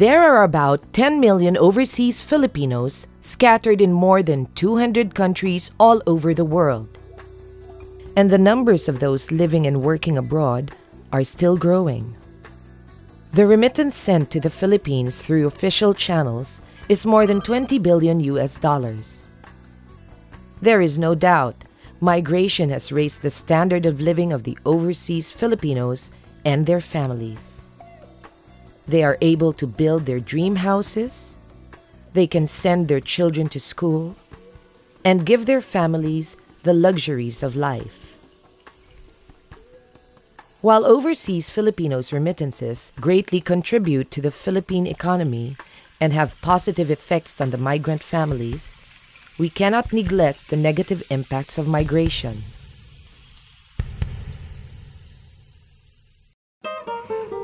There are about 10 million overseas Filipinos scattered in more than 200 countries all over the world. And the numbers of those living and working abroad are still growing. The remittance sent to the Philippines through official channels is more than 20 billion US dollars. There is no doubt migration has raised the standard of living of the overseas Filipinos and their families. They are able to build their dream houses. They can send their children to school and give their families the luxuries of life. While overseas Filipinos' remittances greatly contribute to the Philippine economy and have positive effects on the migrant families, we cannot neglect the negative impacts of migration.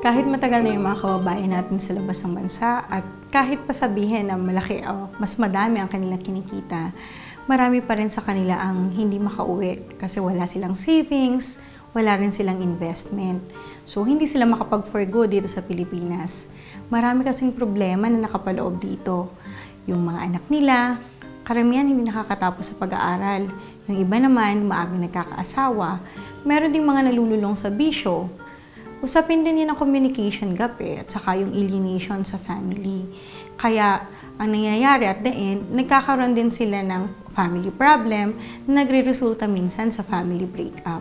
Kahit matagal na yung mga kababayan natin sa labas ng bansa at kahit pasabihin na malaki o mas madami ang kanilang kinikita, marami pa rin sa kanila ang hindi makauwi kasi wala silang savings, wala rin silang investment. So, hindi sila makapag-forgo dito sa Pilipinas. Marami kasing problema na nakapaloob dito. Yung mga anak nila, karamihan hindi nakakatapos sa pag-aaral. Yung iba naman, maagang nagkakaasawa. Meron ding mga nalululong sa bisyo, usapin din yun ang communication gap eh, at saka yung alienation sa family. Kaya, ang nangyayari at the end, nagkakaroon din sila ng family problem na nagre-resulta minsan sa family breakup.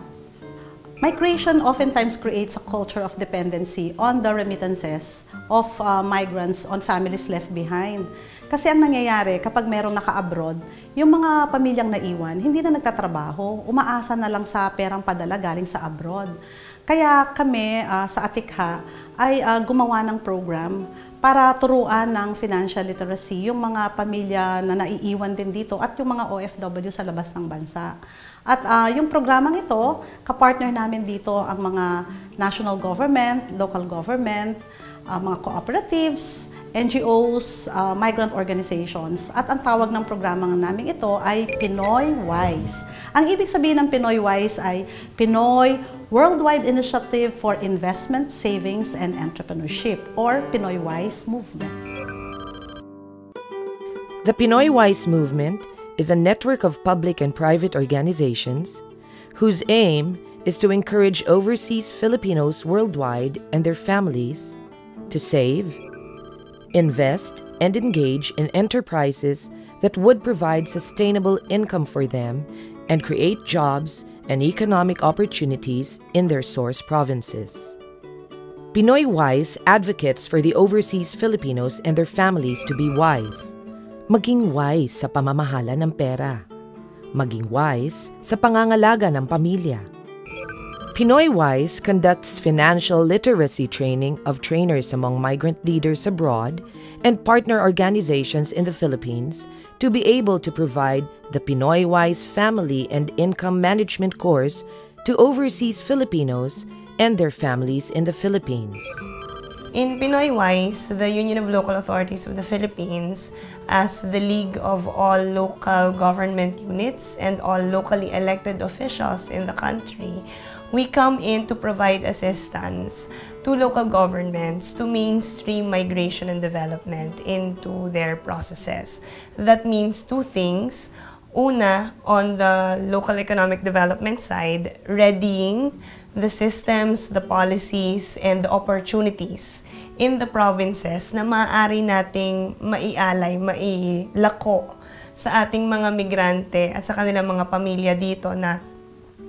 Migration oftentimes creates a culture of dependency on the remittances of uh, migrants on families left behind. Kasi ang nangyayari kapag merong naka-abroad, yung mga pamilyang naiwan, hindi na nagtatrabaho, umaasa na lang sa perang padala galing sa abroad. Kaya kami uh, sa Atikha ay uh, gumawa ng program para turuan ng financial literacy yung mga pamilya na naiiwan din dito at yung mga OFW sa labas ng bansa. At uh, yung programang ito, kapartner namin dito ang mga national government, local government, uh, mga cooperatives, NGOs, uh, migrant organizations. At ang tawag ng programang namin ito ay Pinoy Wise. Ang ibig sabihin ng Pinoy Wise ay Pinoy Worldwide Initiative for Investment, Savings, and Entrepreneurship or Pinoy Wise Movement. The Pinoy Wise Movement is a network of public and private organizations whose aim is to encourage overseas Filipinos worldwide and their families to save, invest, and engage in enterprises that would provide sustainable income for them and create jobs and economic opportunities in their source provinces. Pinoy Wise advocates for the overseas Filipinos and their families to be wise. Maging wise sa pamamahala ng pera. Maging wise sa pangangalaga ng pamilya Pinoy Wise conducts financial literacy training of trainers among migrant leaders abroad and partner organizations in the Philippines to be able to provide the Pinoy Wise Family and Income Management course to overseas Filipinos and their families in the Philippines. In Pinoy Wise, the Union of Local Authorities of the Philippines, as the league of all local government units and all locally elected officials in the country, we come in to provide assistance to local governments to mainstream migration and development into their processes. That means two things. Una, on the local economic development side, readying the systems, the policies, and the opportunities in the provinces na maaari nating maialay, mailako sa ating mga migrante at sa kanilang mga pamilya dito na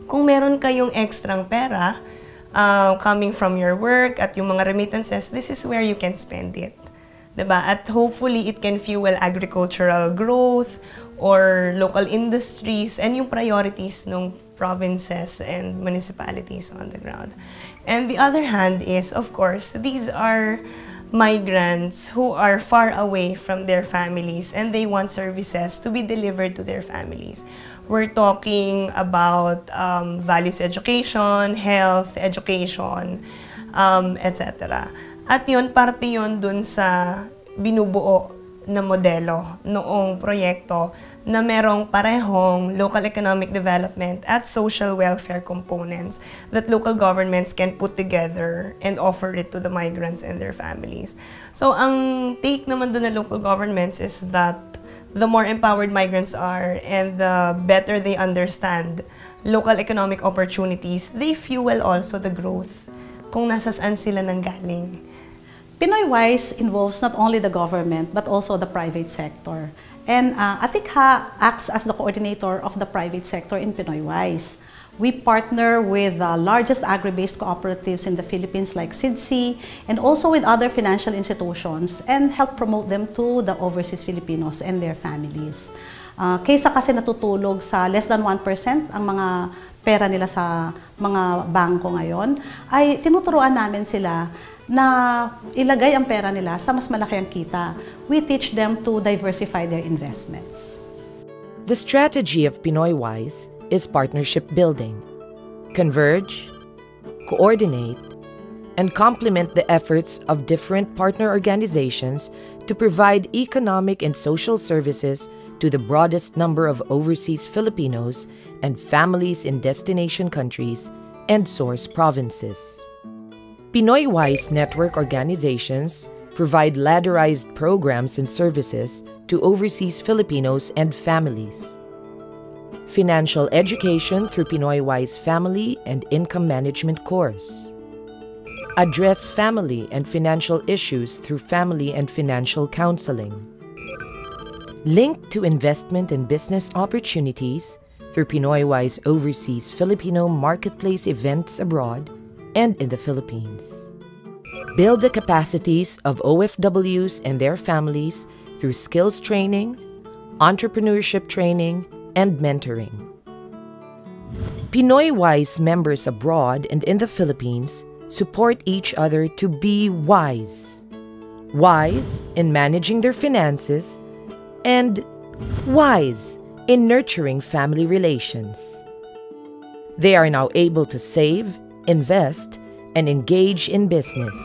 kung meron kayong extrang pera uh, coming from your work at yung mga remittances, this is where you can spend it. Diba? At hopefully, it can fuel agricultural growth or local industries and yung priorities ng provinces and municipalities on the ground. And the other hand is, of course, these are migrants who are far away from their families and they want services to be delivered to their families. We're talking about um, values education, health education, um, etc. At yun, parte yun dun sa binubuo na modelo noong proyekto na merong parehong local economic development at social welfare components that local governments can put together and offer it to the migrants and their families. So ang take naman doon ng local governments is that the more empowered migrants are and the better they understand local economic opportunities, they fuel also the growth kung nasa saan sila nanggaling. Pinoy Wise involves not only the government but also the private sector. And uh, Atikha acts as the coordinator of the private sector in Pinoy Wise. We partner with the largest agri-based cooperatives in the Philippines like SIDSI and also with other financial institutions and help promote them to the overseas Filipinos and their families. Uh, kaysa kasi natutulog sa less than 1% ang mga pera nila sa mga bangko ngayon, ay tinuturuan namin sila na ilagay ang pera nila sa mas malaki ang kita. We teach them to diversify their investments. The strategy of Pinoy Wise is partnership building. Converge, coordinate, and complement the efforts of different partner organizations to provide economic and social services to the broadest number of overseas Filipinos and families in destination countries and source provinces. Pinoy Wise network organizations provide ladderized programs and services to overseas Filipinos and families. Financial education through Pinoy Wise Family and Income Management course. Address family and financial issues through family and financial counseling. Link to investment and business opportunities through Pinoy Wise Overseas Filipino Marketplace events abroad and in the Philippines. Build the capacities of OFWs and their families through skills training, entrepreneurship training, and mentoring. Pinoy Wise members abroad and in the Philippines support each other to be wise. Wise in managing their finances and wise in nurturing family relations. They are now able to save invest, and engage in business.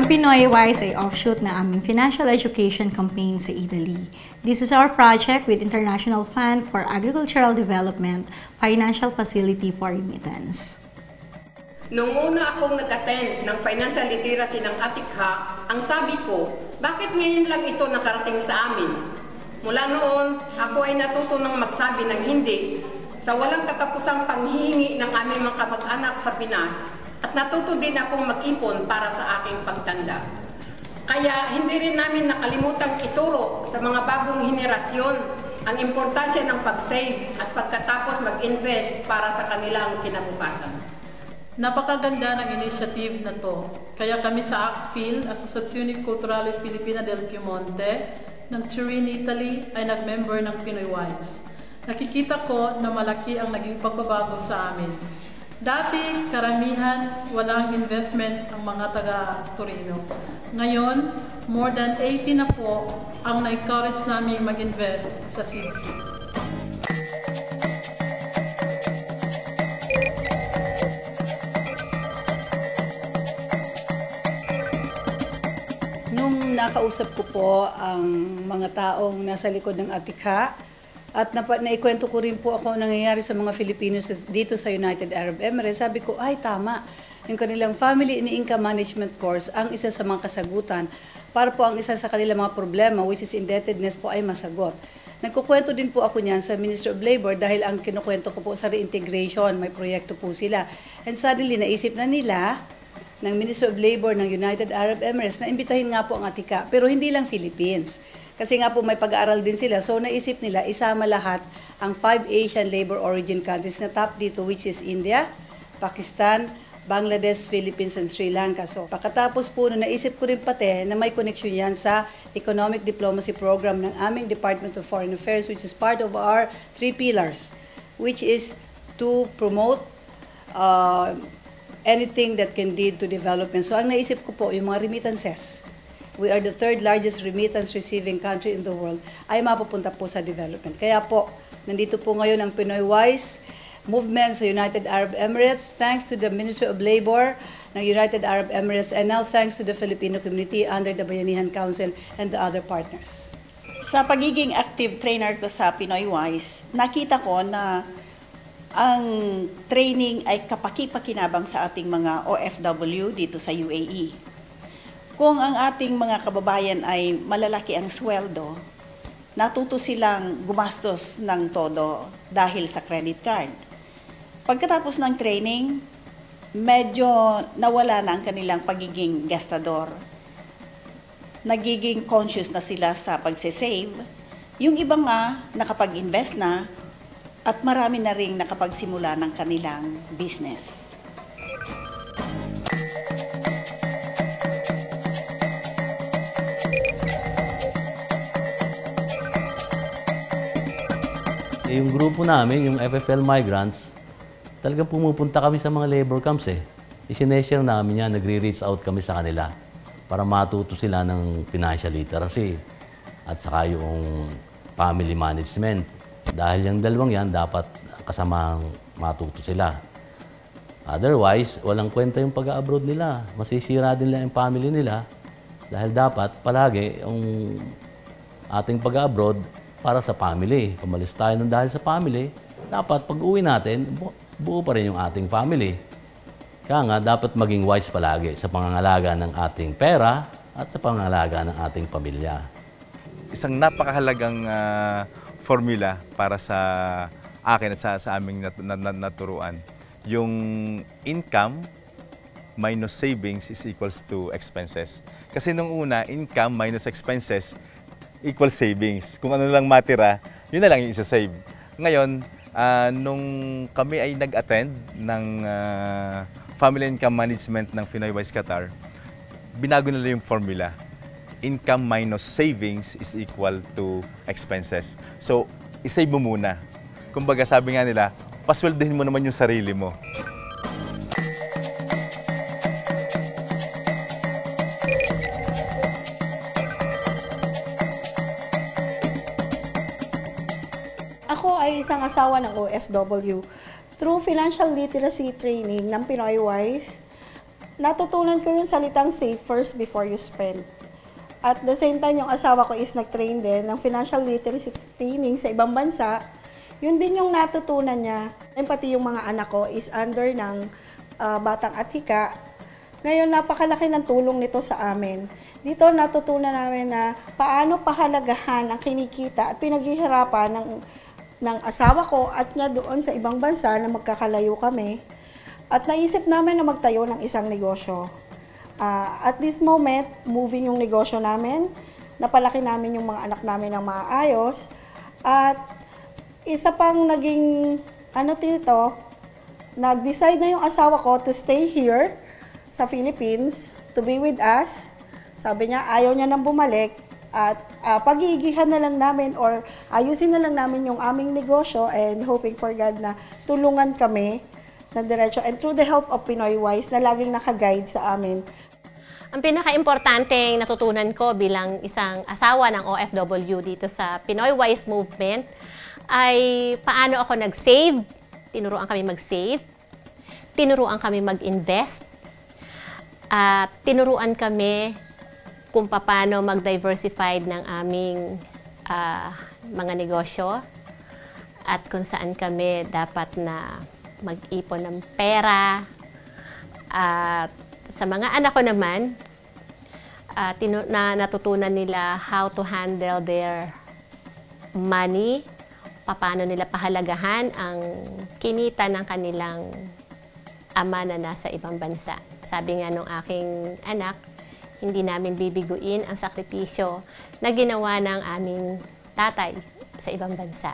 Ang Pinoy Wise ay offshoot na aming financial education campaign sa Italy. This is our project with International Fund for Agricultural Development Financial Facility for Remittance. Nung una akong nag-attend ng financial literacy ng Atikha, ang sabi ko, bakit ngayon lang ito nakarating sa amin? Mula noon, ako ay natuto ng magsabi ng hindi sa walang katapusang panghihingi ng aming mga kamag-anak sa Pinas at natuto din akong mag-ipon para sa aking pagtanda. Kaya hindi rin namin nakalimutang ituro sa mga bagong henerasyon ang importansya ng pag-save at pagkatapos mag-invest para sa kanilang kinabukasan. Napakaganda ng initiative na to. Kaya kami sa ACFIL, Associazione Culturale Filipina del Piemonte, ng Turin, Italy, ay nag-member ng Pinoy Wise. Nakikita ko na malaki ang naging pagbabago sa amin. Dati, karamihan, walang investment ang mga taga Torino. Ngayon, more than 80 na po ang na-encourage namin mag-invest sa SIDSI. Nakausap ko po ang mga taong nasa likod ng Atikha at napa, naikwento ko rin po ako nangyayari sa mga Filipinos dito sa United Arab Emirates. Sabi ko, ay tama, yung kanilang Family and Income Management course ang isa sa mga kasagutan para po ang isa sa kanilang mga problema which is indebtedness po ay masagot. Nagkukwento din po ako niyan sa Minister of Labor dahil ang kinukwento ko po sa reintegration, may proyekto po sila. And suddenly naisip na nila ng Minister of Labor ng United Arab Emirates na imbitahin nga po ang Atika. Pero hindi lang Philippines. Kasi nga po may pag-aaral din sila. So naisip nila isama lahat ang five Asian labor origin countries na top dito which is India, Pakistan, Bangladesh, Philippines, and Sri Lanka. So, pagkatapos po, no, naisip ko rin pati na may connection yan sa Economic Diplomacy Program ng aming Department of Foreign Affairs, which is part of our three pillars, which is to promote uh, anything that can lead to development. So, ang naisip ko po, yung mga remittances, we are the third largest remittance receiving country in the world, ay mapupunta po sa development. Kaya po, nandito po ngayon ang Pinoy Wise movement sa United Arab Emirates, thanks to the Ministry of Labor ng United Arab Emirates, and now thanks to the Filipino community under the Bayanihan Council and the other partners. Sa pagiging active trainer ko sa Pinoy Wise, nakita ko na ang training ay kapaki-pakinabang sa ating mga OFW dito sa UAE. Kung ang ating mga kababayan ay malalaki ang sweldo, natuto silang gumastos ng todo dahil sa credit card. Pagkatapos ng training, medyo nawala na ang kanilang pagiging gastador. Nagiging conscious na sila sa pagsisave. Yung iba nga nakapag-invest na at marami na ring nakapagsimula ng kanilang business. Eh, yung grupo namin, yung FFL Migrants, talagang pumupunta kami sa mga labor camps eh. Isineshare namin yan, nagre-reach out kami sa kanila para matuto sila ng financial literacy at saka yung family management. Dahil yung dalawang yan, dapat kasamang matuto sila. Otherwise, walang kwenta yung pag-abroad nila. Masisira din nila yung family nila dahil dapat palagi yung ating pag-abroad para sa family. Kumalis tayo ng dahil sa family, dapat pag uwi natin, bu- buo pa rin yung ating family. Kaya nga, dapat maging wise palagi sa pangangalaga ng ating pera at sa pangangalaga ng ating pamilya. Isang napakahalagang ah, formula para sa akin at sa, sa aming nat- na- na- naturuan. Yung income minus savings is equals to expenses. Kasi nung una, income minus expenses equals savings. Kung ano lang matira, yun na lang yung isa-save. Ngayon, ah, nung kami ay nag-attend ng ah, Family Income Management ng Pinoy Wise Qatar, binago nila yung formula income minus savings is equal to expenses. So, isave mo muna. Kumbaga sabi nga nila, pasweldohin mo naman yung sarili mo. Ako ay isang asawa ng OFW. Through financial literacy training ng Pinoy Wise, natutunan ko yung salitang save first before you spend. At the same time, yung asawa ko is nag-train din ng financial literacy training sa ibang bansa. Yun din yung natutunan niya. Pati yung mga anak ko is under ng ah, Batang Atika. Ngayon, napakalaki ng tulong nito sa amin. Dito natutunan namin na paano pahalagahan ang kinikita at pinaghihirapan ng, ng asawa ko at niya doon sa ibang bansa na magkakalayo kami. At naisip namin na magtayo ng isang negosyo. Ah, at this moment, moving yung negosyo namin. Napalaki namin yung mga anak namin ng maayos. At isa pang naging, ano dito, nag-decide na yung asawa ko to stay here sa Philippines, to be with us. Sabi niya, ayaw niya nang bumalik. At ah, pagigihan na lang namin or ayusin na lang namin yung aming negosyo and hoping for God na tulungan kami na diretso. And through the help of Pinoy Wise na laging nakaguide sa amin, Ang pinaka-importanteng natutunan ko bilang isang asawa ng OFW dito sa Pinoy Wise Movement ay paano ako nag-save. Tinuruan kami mag-save. Tinuruan kami mag-invest. At tinuruan kami kung paano mag-diversified ng aming ah, mga negosyo at kung saan kami dapat na mag-ipon ng pera. At sa mga anak ko naman, tinu- na natutunan nila how to handle their money, paano nila pahalagahan ang kinita ng kanilang ama na nasa ibang bansa. Sabi nga nung aking anak, hindi namin bibiguin ang sakripisyo na ginawa ng aming tatay sa ibang bansa.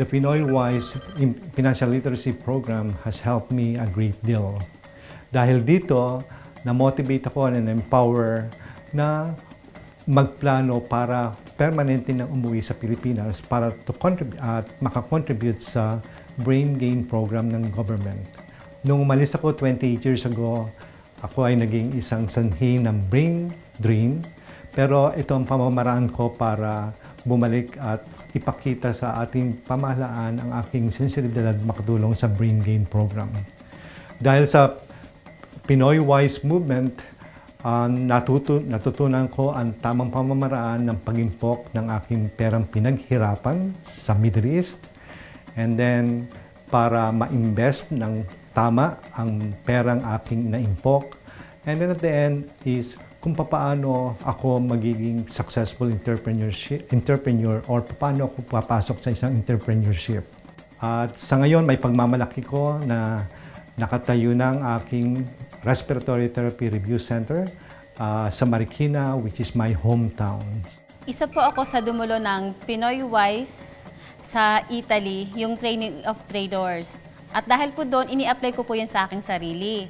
The Pinoy Wise in- Financial Literacy Program has helped me a great deal Dahil dito, na-motivate ako and empower na magplano para permanente nang umuwi sa Pilipinas para to contribute at makakontribute sa brain gain program ng government. Nung umalis ako 28 years ago, ako ay naging isang sanhi ng brain drain. Pero ito ang pamamaraan ko para bumalik at ipakita sa ating pamahalaan ang aking sinseridad makatulong sa brain gain program. Dahil sa Pinoy Wise Movement, uh, natutu natutunan ko ang tamang pamamaraan ng pagimpok ng aking perang pinaghirapan sa Middle East and then para ma-invest ng tama ang perang aking naimpok and then at the end is kung paano ako magiging successful entrepreneurship, entrepreneur or paano ako papasok sa isang entrepreneurship. At sa ngayon, may pagmamalaki ko na nakatayo na aking Respiratory Therapy Review Center uh, sa Marikina, which is my hometown. Isa po ako sa dumulo ng Pinoy Wise sa Italy, yung training of traders. At dahil po doon, ini-apply ko po yan sa aking sarili.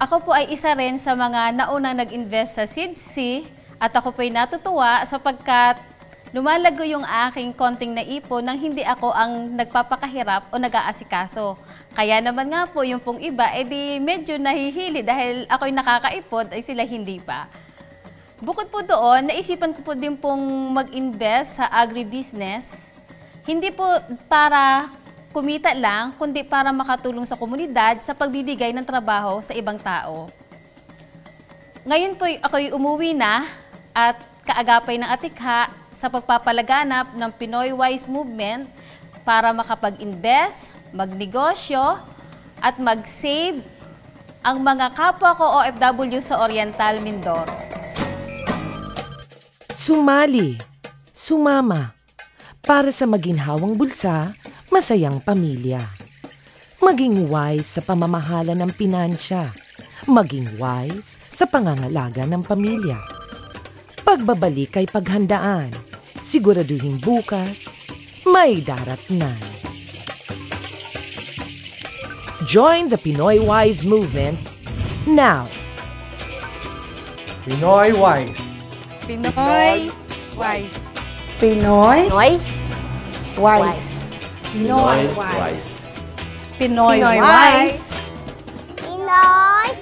Ako po ay isa rin sa mga naunang nag-invest sa SIDC at ako po ay natutuwa sapagkat lumalago yung aking konting naipon nang hindi ako ang nagpapakahirap o nag-aasikaso. Kaya naman nga po yung pong iba, edi medyo nahihili dahil ako'y nakakaipon ay sila hindi pa. Bukod po doon, naisipan ko po din pong mag-invest sa agribusiness. Hindi po para kumita lang, kundi para makatulong sa komunidad sa pagbibigay ng trabaho sa ibang tao. Ngayon po ako'y umuwi na at kaagapay ng atikha sa pagpapalaganap ng Pinoy Wise Movement para makapag-invest, magnegosyo, at mag-save ang mga kapwa ko OFW sa Oriental Mindoro. Sumali, sumama, para sa maginhawang bulsa masayang pamilya. Maging wise sa pamamahala ng pinansya. Maging wise sa pangangalaga ng pamilya. Pagbabalik ay paghandaan. Siguraduhin bukas, may daratnan. Join the Pinoy Wise movement now. Pinoy Wise. Pinoy Wise. Pinoy Pinoy Wise. Pinoy Wise. Pinoy Pinoy Wise. Wise. Pinoy Wise.